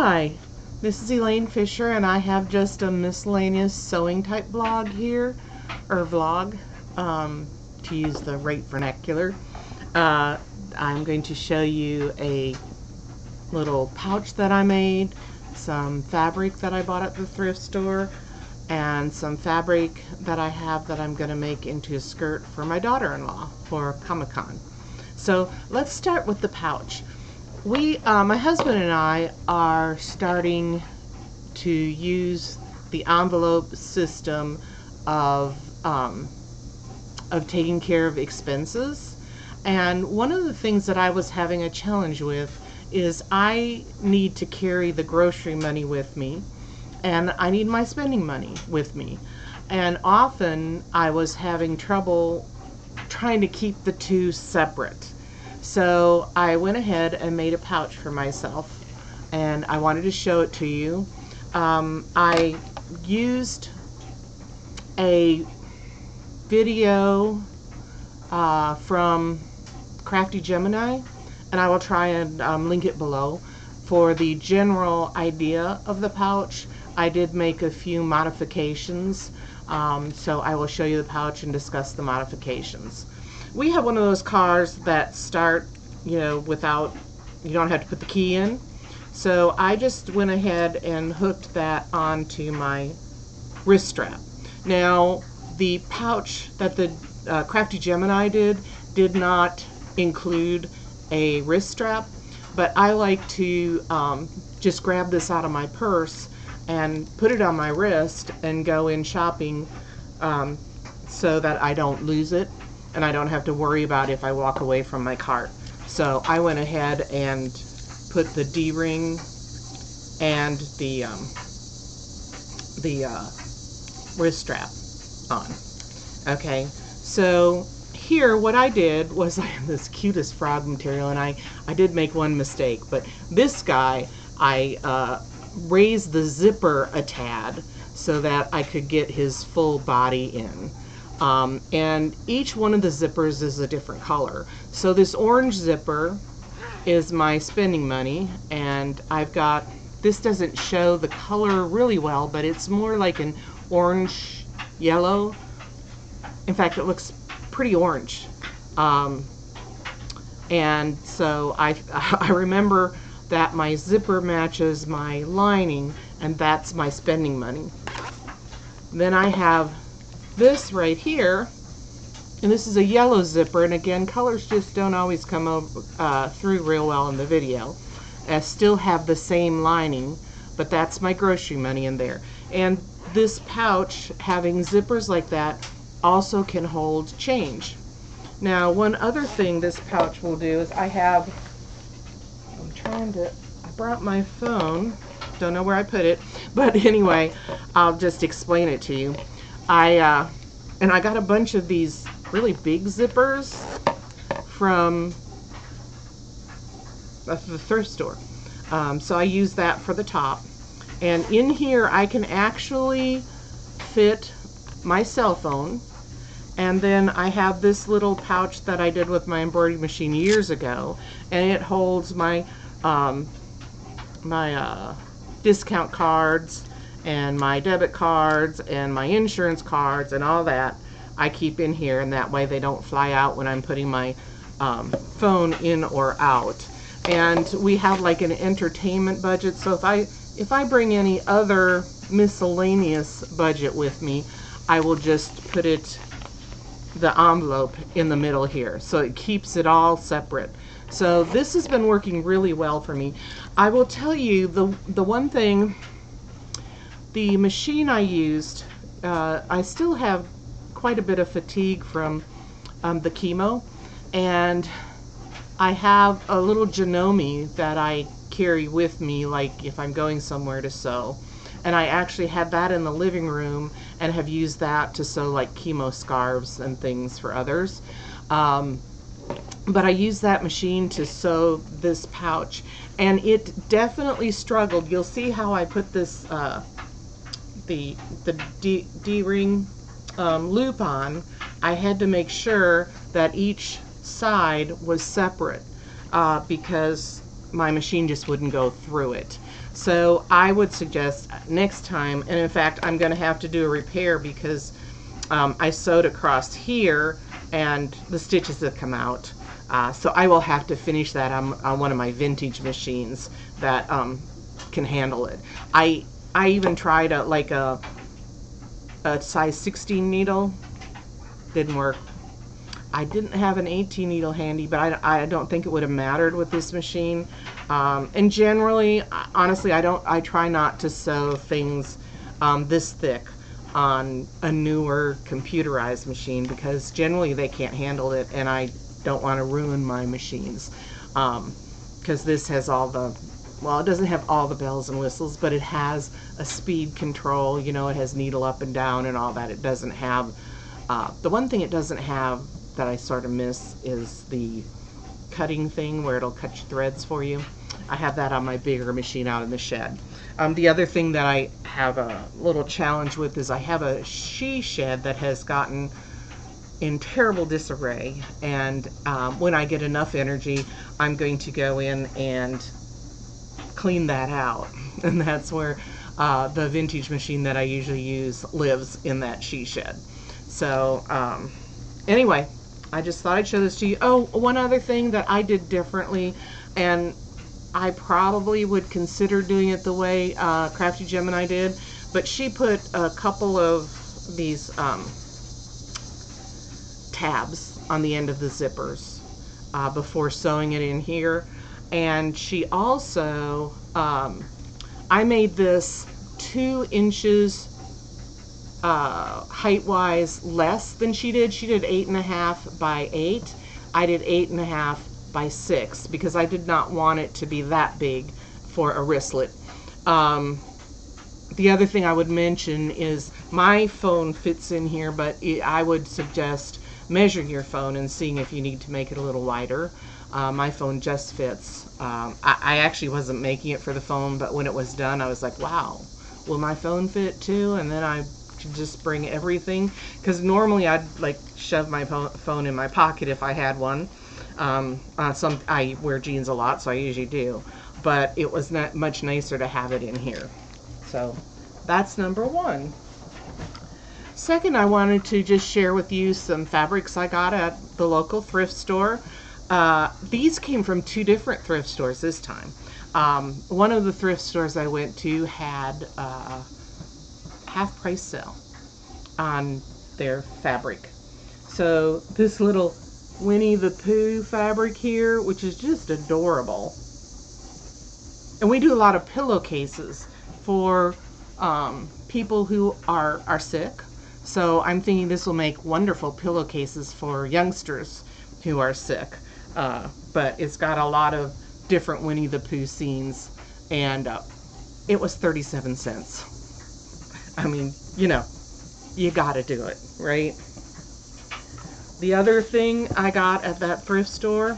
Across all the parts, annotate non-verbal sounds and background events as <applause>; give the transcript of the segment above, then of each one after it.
Hi, this is Elaine Fisher and I have just a miscellaneous sewing type blog here, or vlog, um, to use the right vernacular. Uh, I'm going to show you a little pouch that I made, some fabric that I bought at the thrift store, and some fabric that I have that I'm going to make into a skirt for my daughter-in-law for Comic-Con. So let's start with the pouch. We, uh, my husband and I are starting to use the envelope system of um, of taking care of expenses. And one of the things that I was having a challenge with is I need to carry the grocery money with me and I need my spending money with me. And often I was having trouble trying to keep the two separate. So I went ahead and made a pouch for myself and I wanted to show it to you. Um, I used a video uh, from Crafty Gemini and I will try and um, link it below for the general idea of the pouch. I did make a few modifications um, so I will show you the pouch and discuss the modifications we have one of those cars that start, you know, without, you don't have to put the key in. So I just went ahead and hooked that onto my wrist strap. Now, the pouch that the uh, Crafty Gemini did did not include a wrist strap, but I like to um, just grab this out of my purse and put it on my wrist and go in shopping um, so that I don't lose it and I don't have to worry about if I walk away from my cart. So I went ahead and put the D-ring and the um, the uh, wrist strap on. Okay, so here what I did was <laughs> I have this cutest frog material and I, I did make one mistake, but this guy I uh, raised the zipper a tad so that I could get his full body in. Um, and each one of the zippers is a different color. So this orange zipper is my spending money and I've got, this doesn't show the color really well, but it's more like an orange yellow. In fact, it looks pretty orange. Um, and so I, <laughs> I remember that my zipper matches my lining and that's my spending money. Then I have this right here, and this is a yellow zipper, and again, colors just don't always come over, uh, through real well in the video. I still have the same lining, but that's my grocery money in there. And this pouch, having zippers like that, also can hold change. Now, one other thing this pouch will do is I have, I'm trying to, I brought my phone, don't know where I put it, <laughs> but anyway, I'll just explain it to you. I uh, and I got a bunch of these really big zippers from the thrift store. Um, so I use that for the top. And in here I can actually fit my cell phone. And then I have this little pouch that I did with my embroidery machine years ago. And it holds my um, my uh, discount cards and my debit cards and my insurance cards and all that I keep in here and that way they don't fly out when I'm putting my um, phone in or out. And we have like an entertainment budget so if I if I bring any other miscellaneous budget with me I will just put it the envelope in the middle here so it keeps it all separate. So this has been working really well for me. I will tell you the the one thing the machine I used, uh, I still have quite a bit of fatigue from um, the chemo, and I have a little Janome that I carry with me, like if I'm going somewhere to sew. And I actually had that in the living room and have used that to sew like chemo scarves and things for others. Um, but I used that machine to sew this pouch and it definitely struggled. You'll see how I put this uh, the the D-ring um, loop on, I had to make sure that each side was separate uh, because my machine just wouldn't go through it. So I would suggest next time, and in fact, I'm going to have to do a repair because um, I sewed across here and the stitches have come out. Uh, so I will have to finish that on, on one of my vintage machines that um, can handle it. I I even tried a like a a size 16 needle, didn't work. I didn't have an 18 needle handy, but I, I don't think it would have mattered with this machine. Um, and generally, honestly, I don't. I try not to sew things um, this thick on a newer computerized machine because generally they can't handle it, and I don't want to ruin my machines because um, this has all the well, it doesn't have all the bells and whistles, but it has a speed control. You know, it has needle up and down and all that. It doesn't have. Uh, the one thing it doesn't have that I sort of miss is the cutting thing where it'll cut your threads for you. I have that on my bigger machine out in the shed. Um, the other thing that I have a little challenge with is I have a she shed that has gotten in terrible disarray and um, when I get enough energy I'm going to go in and clean that out <laughs> and that's where uh, the vintage machine that I usually use lives in that she shed so um, anyway I just thought I'd show this to you. Oh, one other thing that I did differently, and I probably would consider doing it the way uh, Crafty Gemini did, but she put a couple of these um, tabs on the end of the zippers uh, before sewing it in here. And she also, um, I made this two inches uh, height wise less than she did. She did eight and a half by eight. I did eight and a half by six because I did not want it to be that big for a wristlet. Um, the other thing I would mention is my phone fits in here, but it, I would suggest measuring your phone and seeing if you need to make it a little wider. Uh, my phone just fits. Um, I, I actually wasn't making it for the phone, but when it was done, I was like, wow, will my phone fit too? And then I just bring everything because normally I'd like shove my phone in my pocket if I had one. Um, uh, some I wear jeans a lot, so I usually do, but it was not much nicer to have it in here. So that's number one. Second, I wanted to just share with you some fabrics I got at the local thrift store. Uh, these came from two different thrift stores this time. Um, one of the thrift stores I went to had uh, half price sale on their fabric. So this little Winnie the Pooh fabric here, which is just adorable. And we do a lot of pillowcases for um, people who are, are sick. So I'm thinking this will make wonderful pillowcases for youngsters who are sick. Uh, but it's got a lot of different Winnie the Pooh scenes and uh, it was 37 cents. I mean, you know, you gotta do it, right? The other thing I got at that thrift store,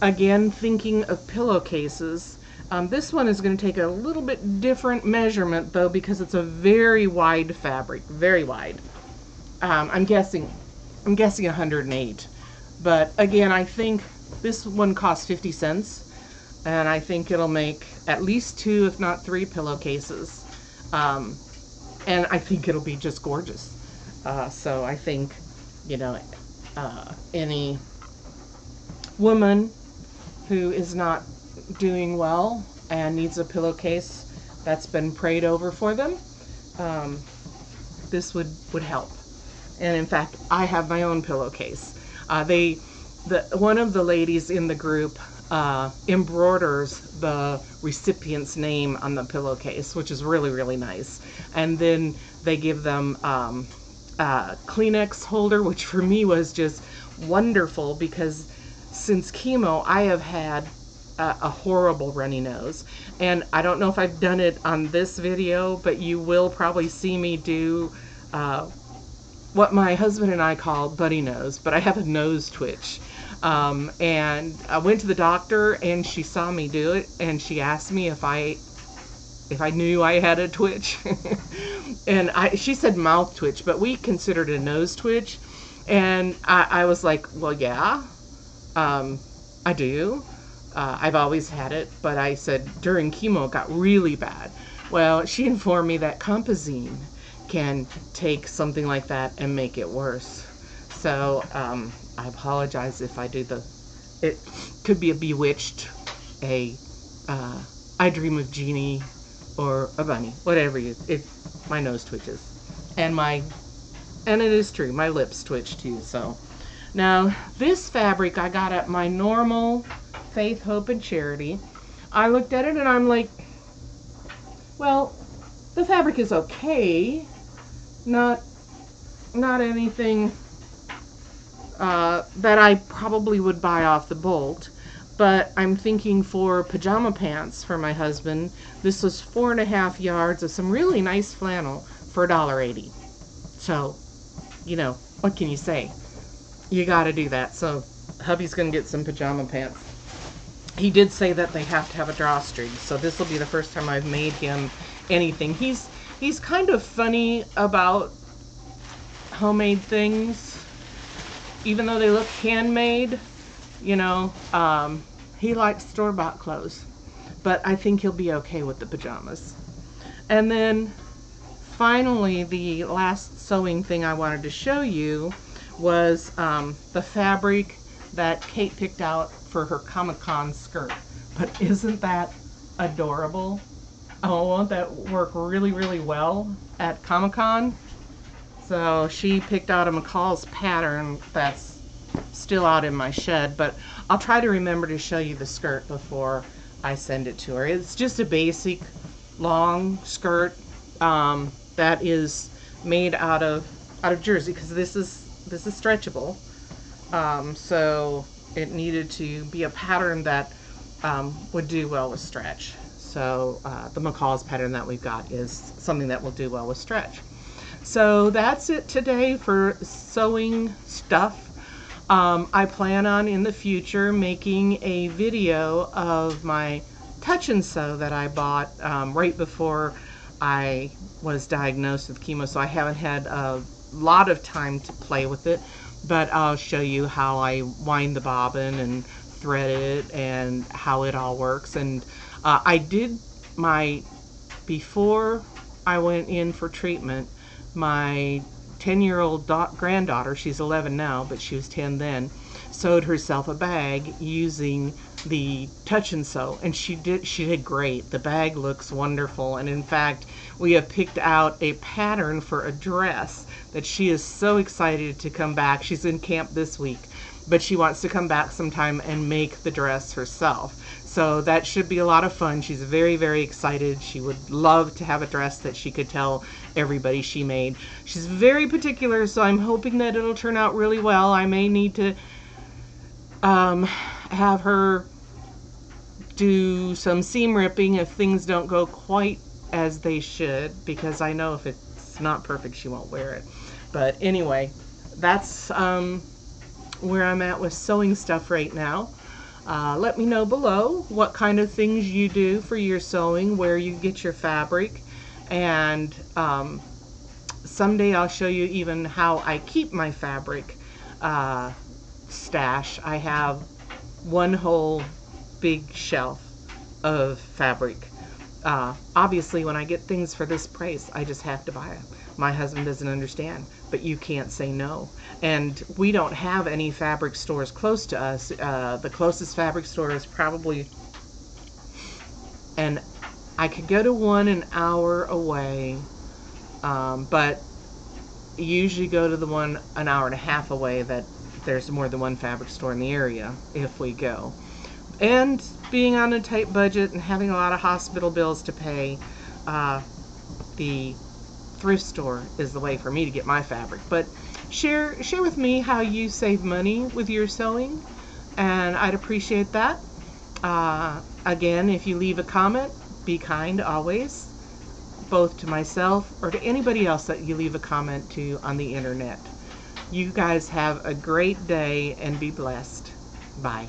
again, thinking of pillowcases, um, this one is going to take a little bit different measurement though because it's a very wide fabric, very wide. Um, I'm guessing, I'm guessing 108. But again, I think this one costs 50 cents and I think it'll make at least two, if not three pillowcases. Um, and I think it'll be just gorgeous. Uh, so I think, you know, uh, any woman who is not doing well and needs a pillowcase that's been prayed over for them, um, this would, would help. And in fact, I have my own pillowcase. Uh, they, the, one of the ladies in the group uh, embroiders the recipient's name on the pillowcase, which is really, really nice. And then they give them um, a Kleenex holder, which for me was just wonderful because since chemo, I have had a, a horrible runny nose. And I don't know if I've done it on this video, but you will probably see me do uh, what my husband and I call buddy nose, but I have a nose twitch. Um, and I went to the doctor and she saw me do it and she asked me if I if I knew I had a twitch. <laughs> and I she said mouth twitch, but we considered a nose twitch. And I, I was like, well, yeah, um, I do. Uh, I've always had it, but I said during chemo it got really bad. Well, she informed me that Compazine can take something like that and make it worse. So um, I apologize if I do the. It could be a bewitched, a uh, I dream of Jeannie, or a bunny, whatever you. It my nose twitches, and my, and it is true, my lips twitch too. So now this fabric I got at my normal Faith, Hope, and Charity. I looked at it and I'm like, well, the fabric is okay, not not anything uh, that I probably would buy off the bolt. But I'm thinking for pajama pants for my husband. This was four and a half yards of some really nice flannel for $1.80. So, you know, what can you say? You got to do that. So, hubby's to get some pajama pants. He did say that they have to have a drawstring. So, this will be the first time I've made him anything. He's he's kind of funny about homemade things even though they look handmade, you know, um, he likes store bought clothes. But I think he'll be okay with the pajamas. And then finally, the last sewing thing I wanted to show you was um, the fabric that Kate picked out for her Comic Con skirt. But isn't that adorable? Oh, won't that work really, really well at Comic Con? So she picked out a McCall's pattern that's still out in my shed, but I'll try to remember to show you the skirt before I send it to her. It's just a basic long skirt um, that is made out of out of jersey because this is this is stretchable. Um, so it needed to be a pattern that um, would do well with stretch. So uh, the McCall's pattern that we've got is something that will do well with stretch. So that's it today for sewing stuff. Um, I plan on in the future making a video of my touch and sew that I bought um, right before I was diagnosed with chemo. So I haven't had a lot of time to play with it, but I'll show you how I wind the bobbin and thread it and how it all works. And uh, I did my, before I went in for treatment, my 10 year old granddaughter, she's 11 now, but she was 10 then, sewed herself a bag using the touch and sew and she did she did great. The bag looks wonderful and in fact we have picked out a pattern for a dress that she is so excited to come back. She's in camp this week but she wants to come back sometime and make the dress herself so that should be a lot of fun. She's very, very excited. She would love to have a dress that she could tell everybody she made. She's very particular, so I'm hoping that it'll turn out really well. I may need to um, have her do some seam ripping if things don't go quite as they should, because I know if it's not perfect, she won't wear it. But anyway, that's um, where I'm at with sewing stuff right now. Uh, let me know below what kind of things you do for your sewing, where you get your fabric, and um, someday I'll show you even how I keep my fabric uh, stash. I have one whole big shelf of fabric. Uh, obviously, when I get things for this price, I just have to buy them. My husband doesn't understand, but you can't say no and we don't have any fabric stores close to us. Uh, the closest fabric store is probably, and I could go to one an hour away, um, but usually go to the one an hour and a half away that there's more than one fabric store in the area if we go. And being on a tight budget and having a lot of hospital bills to pay, uh, the thrift store is the way for me to get my fabric. But share share with me how you save money with your sewing, and I'd appreciate that. Uh, again, if you leave a comment, be kind always, both to myself or to anybody else that you leave a comment to on the internet. You guys have a great day and be blessed. Bye.